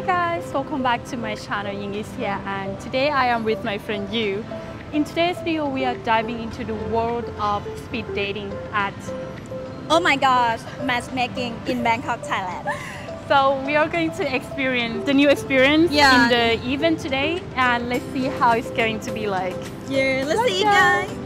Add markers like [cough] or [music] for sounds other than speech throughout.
Hi guys, welcome back to my channel Yingis here and today I am with my friend Yu. In today's video we are diving into the world of speed dating at Oh my gosh, matchmaking in Bangkok, Thailand. So we are going to experience the new experience Yeah. in the event today and let's see how it's going to be like. Yeah, let's see go. guys.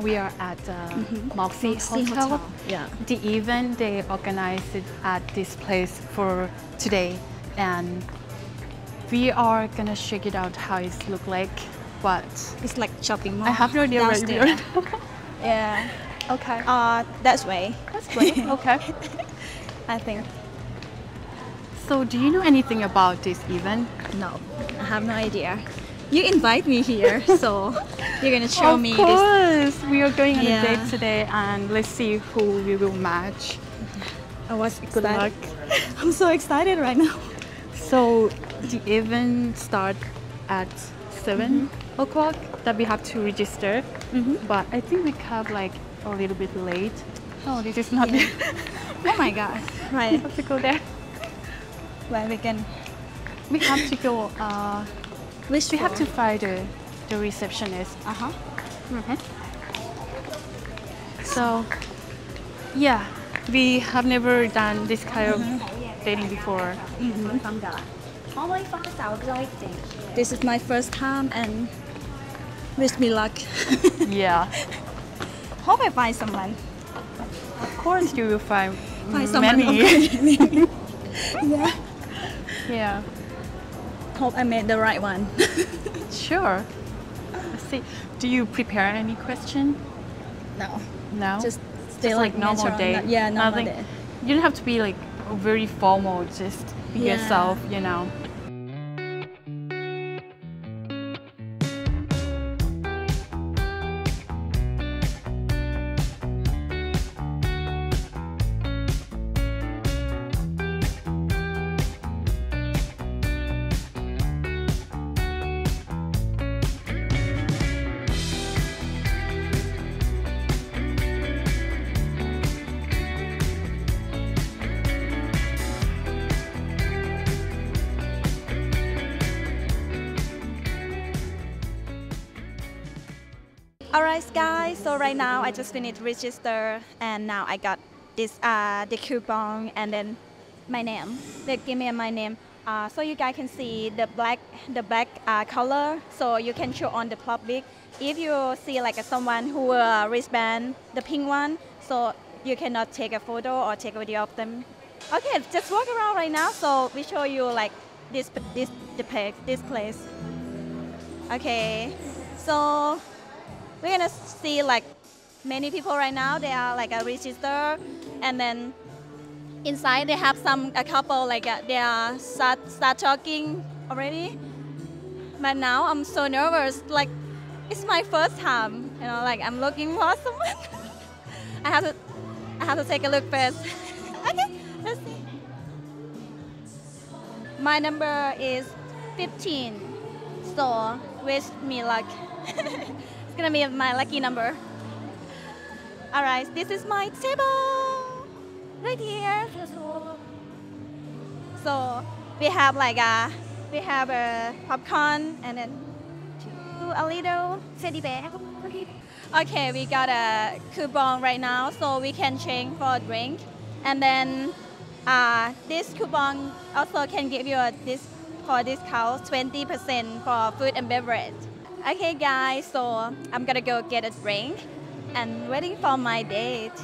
Now we are at uh, Moxy, Moxy Hotel. Hotel, yeah. The event they organized it at this place for today and we are gonna check it out how it look like but It's like shopping mall. I have no idea where we are. [laughs] yeah. okay. Uh, that's way. That's way. okay. [laughs] I think. So do you know anything about this event? No, I have no idea. You invite me here, so you're gonna show of me this. course. We are going on Yeah. a date today and let's see who we will match. I was Good excited. luck. [laughs] I'm so excited right now. So the event start at 7 o'clock that we have to register. But I think we come like a little bit late. Oh, this is not Yeah. [laughs] Oh my god. [laughs] Right. we have to go there. Where we can. We have to go. Uh, We have to find the, the receptionist. Uh huh. So, yeah, we have never done this kind of dating before. Mm-hmm. This is my first time and wish me luck. [laughs] Yeah, Hope I find someone. of course you will find, Find someone. many. okay. [laughs] [laughs] yeah. yeah, Hope I made the right one. [laughs] sure. Let's see. Do you prepare any question? no. No. Just Just stay like normal day. Yeah, normal Nothing. day. You don't have to be like very formal. Just be Yeah. yourself. You know. Alright guys, so right now I just finished register and now I got this uh, the coupon and then my name. They give me my name. Uh, so you guys can see the black the black uh, color so you can show on the public. If you see like someone who uh, wristband the pink one so you cannot take a photo or take a video of them. Okay, just walk around right now so we show you like this this the this place. Okay, so we're gonna see like many people right now. They are like a register and then inside they have some a couple like uh, they are start, start talking already. But now i'm so nervous. Like it's my first time you know like i'm looking for someone. [laughs] I have to i have to take a look first. [laughs] Okay let's see. My number is 15 so wish me luck [laughs] gonna be my lucky number. All right, this is my table right here. So we have like a we have a popcorn and then two a little teddy bear. Okay, we got a coupon right now, so we can change for a drink, and then uh, this coupon also can give you a this for discount 20% for food and beverage. Okay guys, so I'm gonna go get a drink and waiting for my date.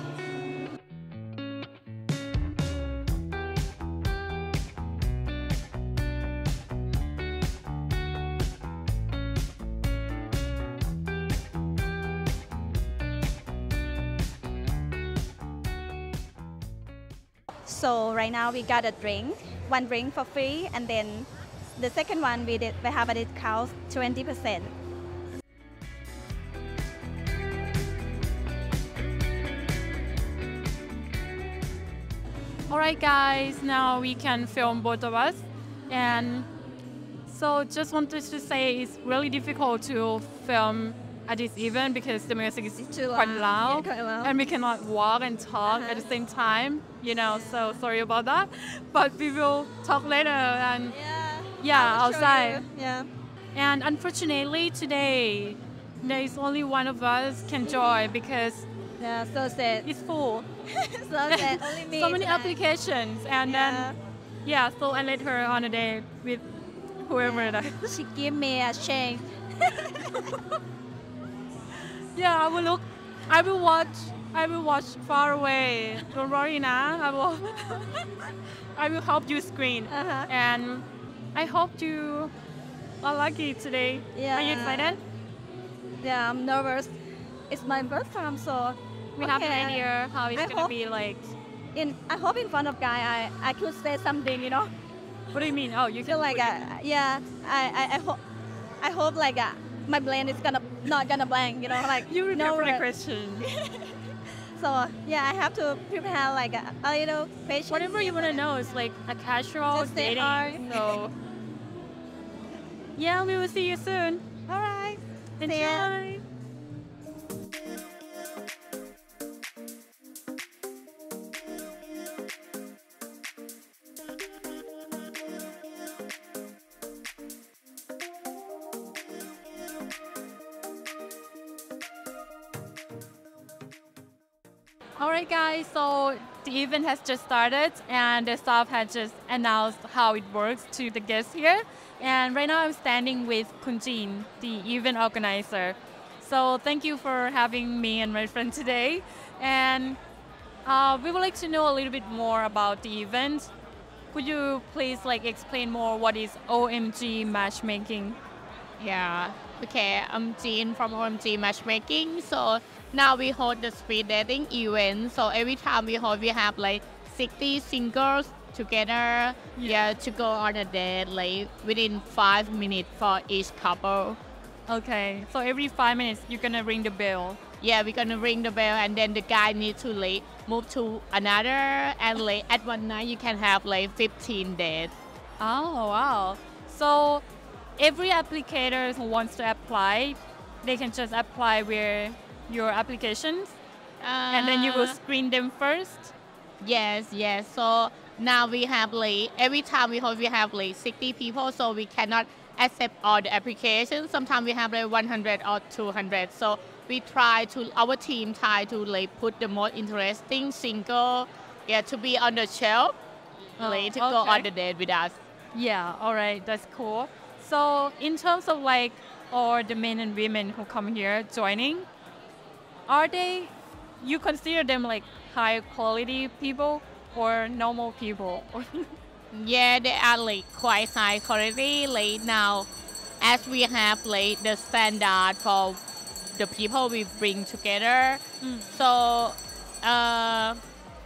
So right now we got a drink, one drink for free, and then the second one we did we have a discount 20%. Alright guys, now we can film both of us. And so just wanted to say it's really difficult to film at this event because the music is too quite loud. loud. Yeah, quite loud. And we cannot walk and talk Uh-huh. at the same time, you know, so sorry about that. But we will talk later and Yeah. Yeah, I will show outside. Yeah. and unfortunately today there is only one of us can join because Yeah. So sad. it's full. [laughs] so [laughs] sad. Only me. so many tonight. applications and Yeah. then yeah, so I let her on a date with whoever that She give me a change. [laughs] Yeah, I will look. I will watch. I will watch far away. Don't worry, nah. I will. I will help you screen. Uh-huh. And I hope you are lucky today. Yeah. Are you excited? Yeah. I'm nervous. It's my first time, so We have an okay. idea how it's I gonna be like. In I hope in front of guy I I could say something, you know. What do you mean? Oh, you feel like uh, yeah I, I, I hope I hope like uh, my brain is gonna not gonna blank you know like [laughs] you remember no the question. [laughs] so yeah I have to prepare like a, a little question Whatever you wanna know is like a casual Just dating. hi. So. [laughs] Yeah, we will see you soon. all right Enjoy. See ya. All right, guys. So the event has just started, and the staff has just announced how it works to the guests here. And right now, I'm standing with Khun Jean, the event organizer. So thank you for having me and my friend today. And uh, we would like to know a little bit more about the event. Could you please like explain more what is OMG matchmaking? Yeah. Okay, I'm Jean from OMG Matchmaking. So now we hold the speed dating event. So every time we hold, we have like 60 singles together. Yeah, to go on a date like within five minutes for each couple. Okay, so every five minutes you're gonna ring the bell. Yeah, we're gonna ring the bell and then the guy need to like move to another and like at one night you can have like 15 dates. Oh wow! So every applicator who wants to apply, they can just apply with your applications, and then you will Uh, screen them first. Yes, yes. So now we have like every time we hold, we have like 60 people, so we cannot accept all the applications. Sometimes we have like 100 or 200. So we try to our team try to like put the most interesting single, yeah, to be on the shelf, Oh, like to go on the date with us. Yeah. All right. That's cool. So in terms of like all the men and women who come here joining, are they? You consider them like high quality people or normal people? [laughs] Yeah, they are like quite high quality. Like now, as we have like the standard for the people we bring together. Mm. So, uh,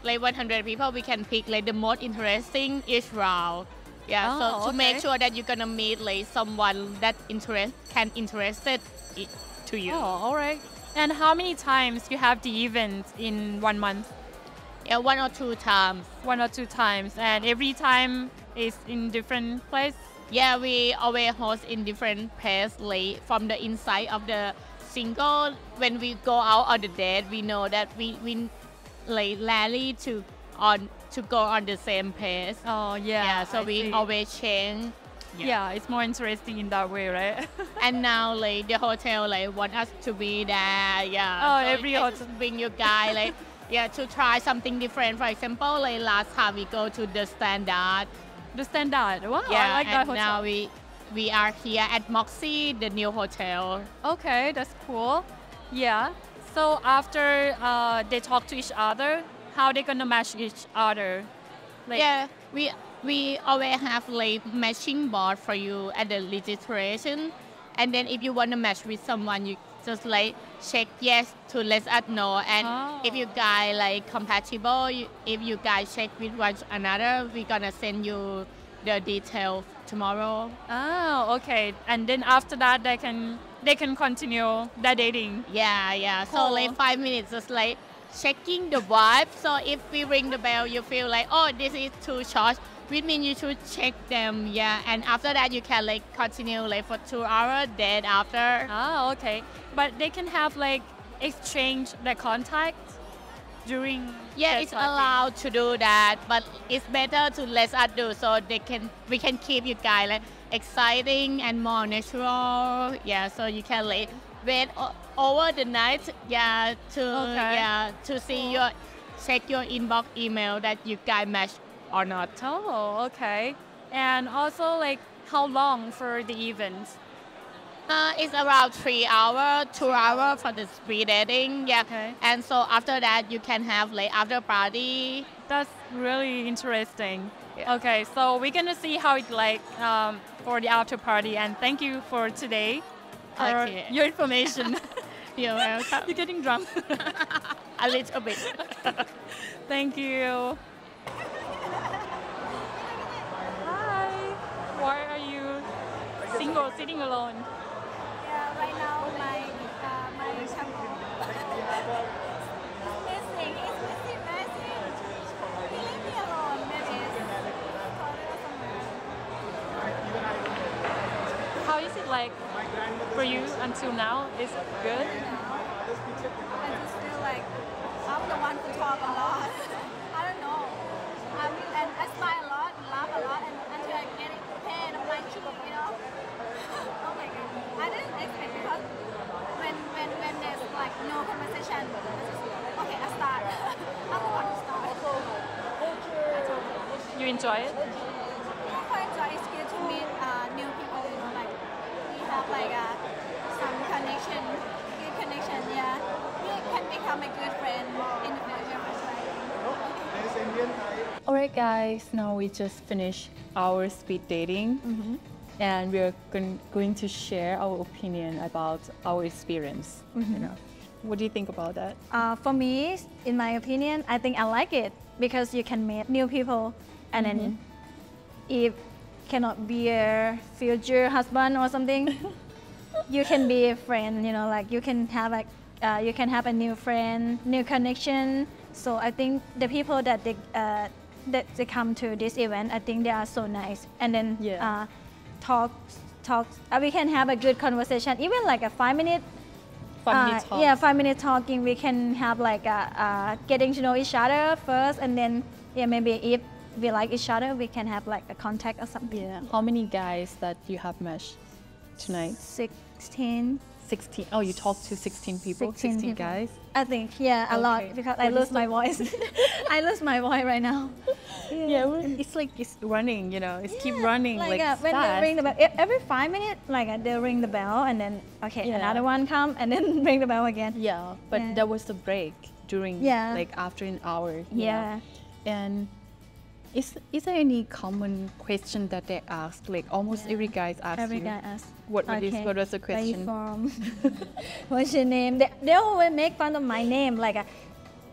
like 100 people, we can pick like the most interesting each round. Yeah, Oh, so to make sure that you're gonna meet like someone that interest can interested to you. Oh, all right. And how many times you have the event in one month? Yeah, one or two times. One or two times, and every time is in different place. Yeah, we always host in different place, like from the inside of the single. When we go out on the date, we know that we we like rarely to on to go on the same place. Oh yeah. Yeah, so I we see. always change. Yeah. it's more interesting in that way, right? [laughs] And now like the hotel like want us to be there. Yeah. Oh, so every hotel- bring your guy like [laughs] yeah to try something different. For example, like last time we go to the standard. the standard. Wow, Yeah, I like that and hotel. now we we are here at Moxy, the new hotel. Okay, that's cool. Yeah. So after uh, they talk to each other, how they gonna match each other? Like, yeah, we we always have like matching board for you at the registration, and then if you want to match with someone, you just like check yes to let us know. And Oh. if you guys like compatible, if you guys check with one another, we're gonna send you the detail tomorrow. Oh, okay. And then after that, they can they can continue their dating. Yeah, yeah. So Oh. like five minutes, just like checking the vibe. So if we ring the bell, you feel like, oh, this is too short. Which means you should check them. Yeah, and after that, you can like continue like for two hours. Then after, Oh, okay. But they can have like exchange their contact during. yeah, it's talking. allowed to do that, but it's better to let us do so they can we can keep you guys like exciting and more natural. Yeah, so you can like wait over the night. Yeah, to Okay. yeah to see your check your inbox email that you guys match or not. Oh, okay. And also like how long for the event? Uh, it's around three hour, two hour for the speed dating. Yeah, Okay. and so after that you can have like after party. That's really interesting. Yeah. Okay, so we're gonna see how it like um, for the after party. And thank you for today for Okay. your information. [laughs] You're welcome. [laughs] You're getting drunk. [laughs] A little bit. Thank you. Single, sitting alone? Yeah, right now my uh, my couple is missing. He's missing message. He leave me alone. Maybe it's toilet or somewhere. How is it like for you until now? Is it good? I just feel like I'm the one who talk a lot. I don't know. I'm, and I smile a lot, and laugh a lot, and until I get it pain on my cheek, you know. oh my god. I didn't expect because when when when there's like no conversation, okay, I start. I'm the one who start. You enjoy it? I quite enjoy. It's good to meet uh, new people. You know, like we have like uh, some connection, good connection. Yeah, we can become a good friend in the future for sure. Alright, guys. Now we just finished our speed dating, and we're going to share our opinion about our experience. You know, what do you think about that? Uh, for me, in my opinion, I think I like it because you can meet new people, and then if cannot be a future husband or something, [laughs] you can be a friend. You know, like you can have like uh, you can have a new friend, new connection. So I think the people that they uh, that they come to this event, I think they are so nice, and then Yeah. uh, talk talk. Uh, we can have a good conversation, even like a five minute Five uh, minute talk. Yeah, five minute talking. We can have like a, uh, getting to know each other first, and then yeah, maybe if we like each other, we can have like a contact or something. Yeah. How many guys that you have met tonight? Sixteen, 16. Oh, you talked to 16 people? 16 16 people. guys? I think. Yeah, a Okay. lot because I What lose my [laughs] voice. [laughs] I lose my voice right now. Yeah, well, it's like it's running, you know, it's keep running like, Like, uh, when fast. they ring the bell, e- every five minutes, like uh, they ring the bell, and then okay, Yeah. another one come, and then [laughs] ring the bell again. Yeah, but Yeah. there was the break during Yeah. like after an hour. you know. Yeah. And is is there any common question that they ask? Like almost every guy asks Every you. guy asks. What what is- what was the Where you question? from? [laughs] [laughs] What's your name? They, they always make fun of my name, like a,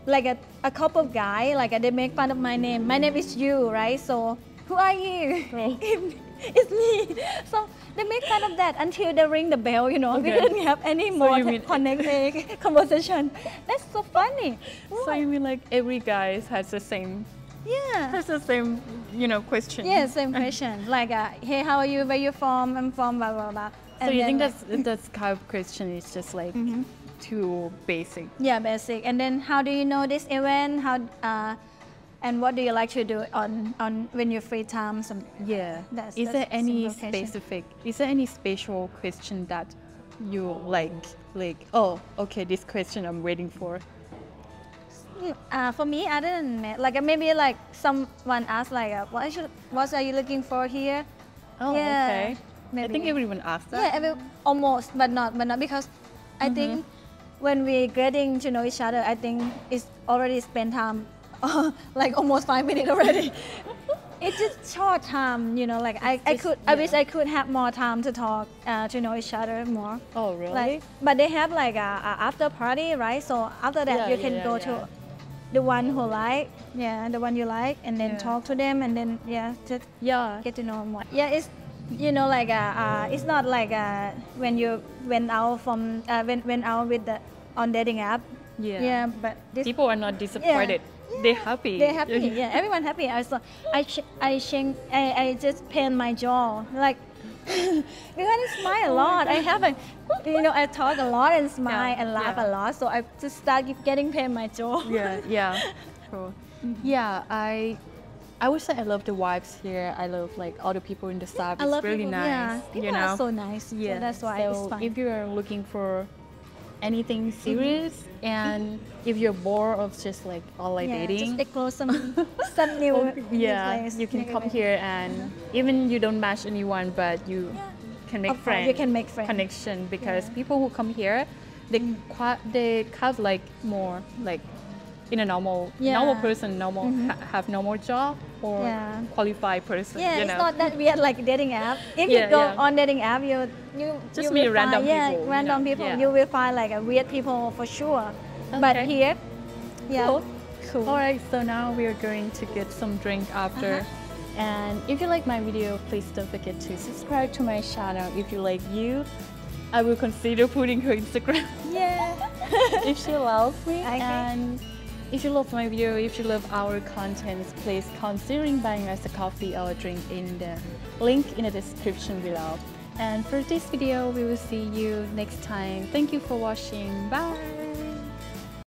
like a, a couple of guy, like a, they make fun of my name. My name is you, right? So who are you? Oh. [laughs] it's me. So they make fun of that until they ring the bell. You know, we Okay. didn't have any more you mean- connected eh, conversation. That's so funny. So you mean like every guy has the same yeah. has the same you know question? Yeah, same question. [laughs] Like, uh, hey, how are you? Where you from? I'm from blah blah blah. So you think that's that's kind of question is just like Mm-hmm. too basic? Yeah, basic. And then how do you know this event? How uh, and what do you like to do on on when you're free time? Some Yeah. That's- is there any specific? Is there any special question that you like? Like, oh, okay, this question I'm waiting for. Uh, for me, I didn't met, like uh, maybe like someone asked like uh, what should what are you looking for here? Oh, Yeah, okay. I think everyone asks Yeah, that. every, almost, but not but not because I think when we're getting to know each other, I think it's already spent time [laughs] like almost five minutes already. [laughs] it's just short time, you know. Like I, I just- could, I wish. I could have more time to talk, uh, to know each other more. Oh, really? Like, but they have like a, a after party, right? So after that, Yeah, you yeah, can yeah, go yeah. to the one who like, yeah, the one you like, and then Yeah. talk to them, and then yeah, just yeah. get to know more. Yeah, it's you know like uh, uh, it's not like uh, when you went out from uh, when went out with the on dating app. Yeah. Yeah, but this People are not disappointed. They're happy. they're happy. [laughs] Yeah, everyone happy. I saw, I I change, I, I just paint my jaw like [laughs] because I smile a lot. I have a, you know, I talk a lot and smile Yeah, and laugh yeah. a lot. So I just start getting pain my jaw. [laughs] yeah, yeah, true. Yeah, I, I would say I love the vibes here. I love like all the people in the staff. I it's love really people. nice. Yeah, people you know. are so nice. Yeah, so that's why so it's fun. if you are looking for anything Mm-hmm. serious and if you're bored of just like online yeah, dating, just explore some [laughs] some new, new yeah, place. you can new come here and even you don't match anyone, but you can make friends. you can make friends. connection because Yeah. people who come here, they Mm. they have like more like in a normal normal person, normal Mhm. ha- have normal job or Yeah. qualified person. Yeah, you it's know. not that weird like dating app. [laughs] If Yeah, you go yeah. on dating app, you you Just you meet random find, yeah, people, you random know, people. yeah. You will find like a weird people for sure. But here, yeah, Cool. cool. All right, so now we are going to get some drink after. Uh-huh. And if you like my video, please don't forget to subscribe to my channel. If you like you, I will consider putting her Instagram Yeah. [laughs] if she loves me. Okay. And if you love my video, if you love our contents, please considering buying us a coffee or a drink in the link in the description below. And for this video, we will see you next time. Thank you for watching. Bye.